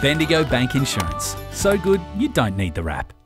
Bendigo Bank Insurance. So good, you don't need the wrap.